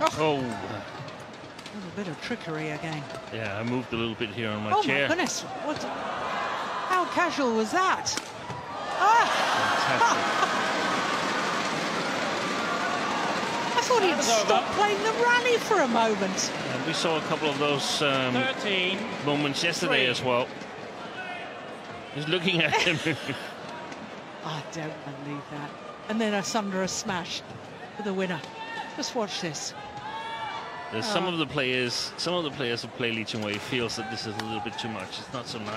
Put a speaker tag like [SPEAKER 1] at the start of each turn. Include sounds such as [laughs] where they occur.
[SPEAKER 1] Oh,
[SPEAKER 2] A little bit of trickery again.
[SPEAKER 1] yeah, I moved a little bit here on my
[SPEAKER 2] oh
[SPEAKER 1] chair.
[SPEAKER 2] my goodness! What? How casual was that? Ah! [laughs] I thought he'd stop playing the rally for a moment.
[SPEAKER 1] And we saw a couple of those um,
[SPEAKER 3] 13.
[SPEAKER 1] moments yesterday
[SPEAKER 3] Three.
[SPEAKER 1] as well. Just looking at him. [laughs] [laughs]
[SPEAKER 2] I don't believe that. And then a Sundra smash for the winner. Just watch this.
[SPEAKER 1] There's some
[SPEAKER 2] Oh.
[SPEAKER 1] of the players, some of the players who play Lee Chong Wei feels that this is a little bit too much. It's not so nice.